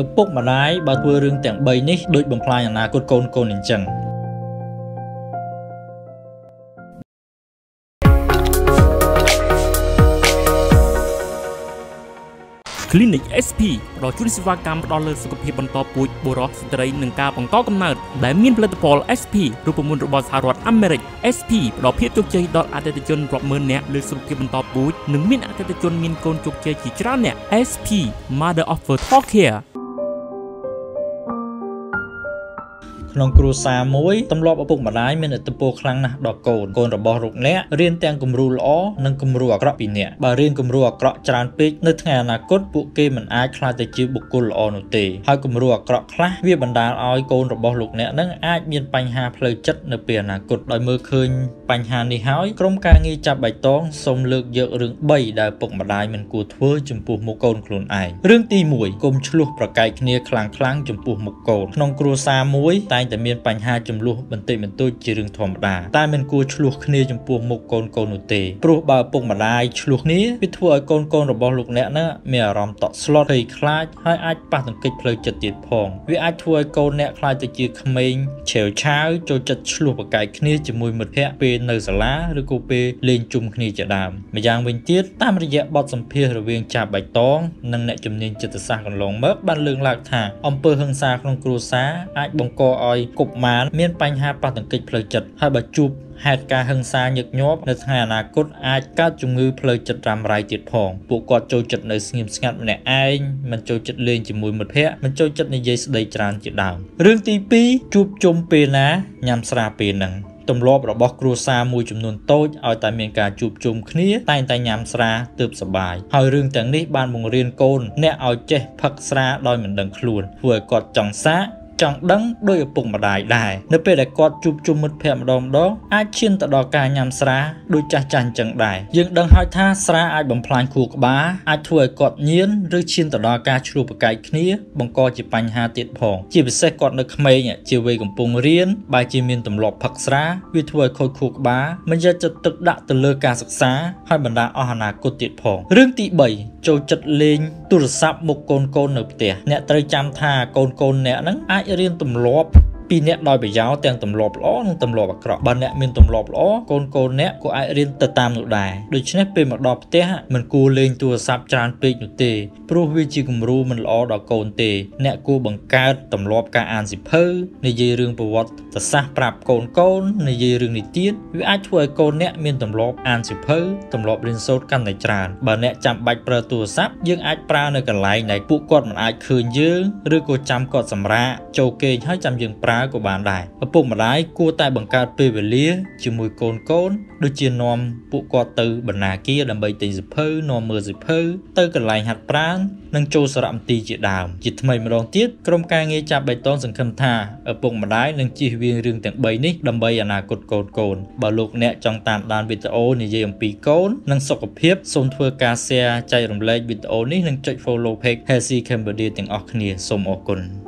ឪពុកម្ដាយបើធ្វើរឿងទាំង3នេះដូចបំផ្លាញអនាគតកូនកូនអញ្ចឹង Clinic SP ផ្ដល់ជូនសេវាកម្មផ្ដល់លើសុខភាពបន្តពូជបុរសស្ត្រីនិងការបង្កកំណើតដែលមានផលិតផល SP រូបមន្តរបស់សហរដ្ឋអាមេរិក SP ផ្ដល់ភាពជោគជ័យដល់អតិថិជនរាប់ម៉ឺននាក់លើសុខភាពបន្តពូជនិងមានអតិថិជនមានកូនជោគជ័យជាច្រើនអ្នក SP Mother Offer Talk Care ក្នុងគ្រួសារមួយទម្លាប់ឪពុកម្ដាយមានឥទ្ធិពលខ្លាំងណាស់ដល់កូនកូនរបស់លោកអ្នករៀនទាំងគំរូល្អនិងគំរូអាក្រក់ពីអ្នកបើរៀនគំរូអាក្រក់ច្រើនពេកនៅថ្ងៃអនាគតពួកគេមិនអាចក្លាយទៅជាបុគ្គលល្អនោះទេហើយគំរូអាក្រក់ខ្លះវាបណ្ដាលឲ្យកូនរបស់លោកអ្នកនឹងអាចមានបញ្ហាផ្លូវចិត្តនៅពេលអនាគតដោយមើលឃើញ បញ្ហានេះហើយក្រុមការងារចាប់បៃតងសូមលើកយករឿង3ដែលឪពុកម្ដាយមិនគួរធ្វើចំពោះមុខកូនខ្លួនឯងរឿងទី1កុំឆ្លោះប្រកែកគ្នាខ្លាំងៗចំពោះមុខកូនក្នុងគ្រួសារមួយតែងតែមានបញ្ហាចំនួនបន្តិចបន្តួចជារឿងធម្មតាតែមិនគួរឆ្លោះគ្នាចំពោះមុខកូនកូននោះទេព្រោះបើពុកម្ដាយឆ្លោះគ្នាវាធ្វើឲ្យកូនកូនរបស់លោកអ្នកនឹងមានអារម្មណ៍តក់ស្លុតភ័យខ្លាចហើយអាចប៉ះទង្គិចផ្លូវចិត្តទៀតផងវាអាចធ្វើឲ្យកូនអ្នកខ្លាចទៅជាក្មេងឆេវឆាវចូលចិត្តឆ្លោះប្រកែកគ្នាជាមួយមិត្តភ័ក្តិពេលនៅសាលាឬក៏ពេលលេងជុំគ្នាជាដើមម្យ៉ាងវិញទៀតតាមរយៈបទសម្ភាសន៍រវាងចាបបៃតងនិងអ្នកជំនាញចិត្តសាស្ត្រកន្លងមកបានលើកឡើងថាអំពើហិង្សាក្នុងគ្រួសារអាចបង្កឲ្យកុមារមានបញ្ហាប៉ះទង្គិចផ្លូវចិត្តហើយបើជួបហេតុការហិង្សាញឹកញាប់នៅថ្ងៃអនាគតអាចកើតជំងឺផ្លូវចិត្តរ៉ាំរ៉ៃទៀតផងពួកគាត់ចូលចិត្តនៅស្ងៀមស្ងាត់ម្នាក់ឯងមិនចូលចិត្តលេងជាមួយមិត្តភ័ក្តិមិនចូលចិត្តនិយាយស្ដីច្រើនជាដើមរឿងទី2ជួបជុំពេលណាញ៉ាំស្រាពេលហ្នឹង ទម្លាប់របស់គ្រួសារមួយចំនួនតូចឲ្យតែមានការជួបជុំគ្នាតែងតែញ៉ាំស្រាទើបសប្បាយហើយរឿងទាំងនេះបានបង្រៀនកូនអ្នកឲ្យចេះផឹកស្រាដោយមិនដឹងខ្លួនធ្វើឲ្យគាត់ចង់សាក ចង់ដឹងដោយឪពុកម្ដាយដែរនៅពេលដែលគាត់ជួបជុំមិត្តភ័ក្តិម្ដងម្ដងអាចឈានទៅដល់ការញ៉ាំស្រាដូចចាស់ចាស់អញ្ចឹងដែរយើងដឹងហើយថាស្រាអាចបំផ្លាញខួរក្បាលអាចធ្វើឲ្យគាត់ញៀនឬឈានទៅដល់ការឆ្លោះប្រកែកគ្នា បង្កជាបញ្ហាទៀតផងជាពិសេសគាត់នៅក្មេងជាវ័យកំពុងរៀនបែរជាមានទម្លាប់ផឹកស្រាវាធ្វើឲ្យខូចខួរក្បាលមិនយកចិត្តទុកដាក់ទៅលើការសិក្សាហើយបណ្ដាលអស់អនាគតទៀតផងរឿងទី3ចូលចិត្តលេងទូរស័ព្ទមុខកូនកូននៅផ្ទះអ្នកត្រូវចាំថាកូនកូនអ្នកហ្នឹងអាចរៀនទម្លាប់ ពីអ្នកដោយប្រយោជន៍ទាំងទម្លាប់ល្អនិងទម្លាប់អាក្រក់បើអ្នកមានទម្លាប់ល្អកូនកូនអ្នកក៏អាចរៀនទៅតាមនោះដែរដូច្នេះពេលមកដល់ផ្ទះមិនគួរលេងទូរស័ព្ទច្រើនពេកនោះទេព្រោះវាជាគំរូមិនល្អដល់កូនទេ អ្នកគួរបង្កើតទម្លាប់ការអានសិភៅនិយាយរឿងប្រវត្តិសាស្ត្រប្រាប់កូនកូននិយាយរឿងនិទានវាអាចធ្វើឲ្យកូនអ្នកមានទម្លាប់អានសិភៅទម្លាប់រៀនសូត្រកាន់តែច្រើនបើអ្នកចាំបាច់ប្រើទូរស័ព្ទយើងអាចប្រើនៅកន្លែងដែលពួកគាត់មិនអាចឃើញយើងឬក៏ចាំគាត់សម្រាកចូលគេងហើយចាំយើងប្រើក៏បានដែរឪពុកម្ដាយគួរតែបង្កើតពេលវេលាជាមួយកូនកូនដូចជានាំពួកគាត់ទៅបណ្ណាគារដើម្បីទិញសិភៅនាំមើលសិភៅទៅកន្លែងហាត់ប្រាណនិងចូលសារមន្ទីរជាដើមជាថ្មីម្ដងទៀតក្រុមការងារចាប់បៃតងសង្ឃឹមថាឪពុកម្ដាយនឹងជៀសវាងរឿងទាំង3នេះដើម្បីអនាគតកូនកូនបើលោកអ្នកចង់តាមដានវីដេអូនិយាយអំពីកូននិងសុខភាពសូមធ្វើការ share ចែករំលែកវីដេអូនេះនិងចុច follow page Healthy Cambodia ទាំងអស់គ្នាសូមអរគុណ